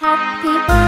Happy birthday